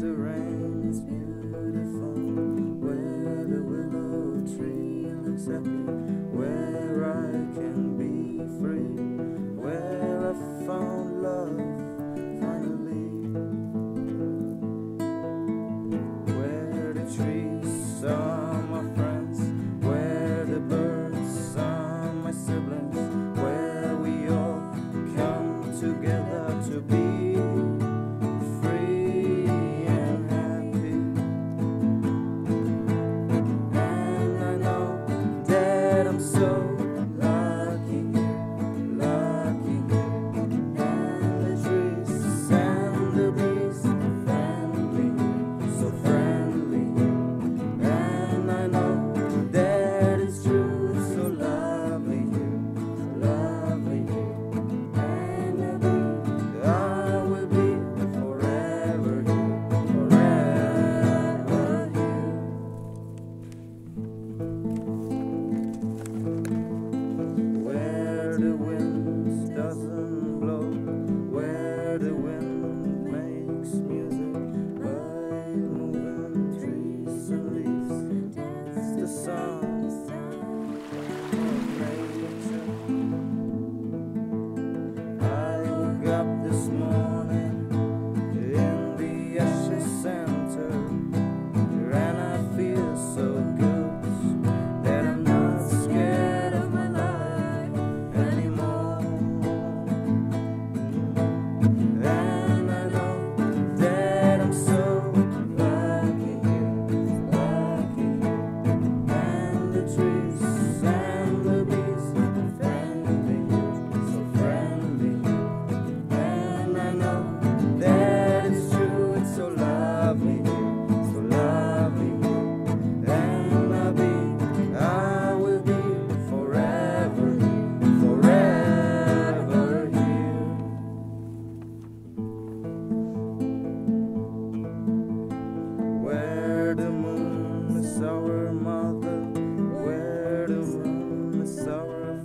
the rain is beautiful, where the willow tree looks at me.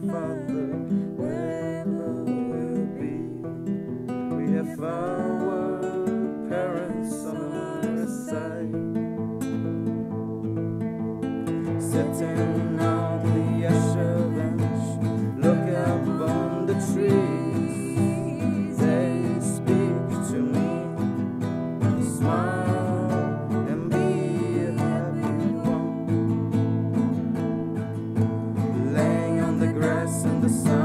Father, wherever we'll be. We have our parents on our side, sitting the sun.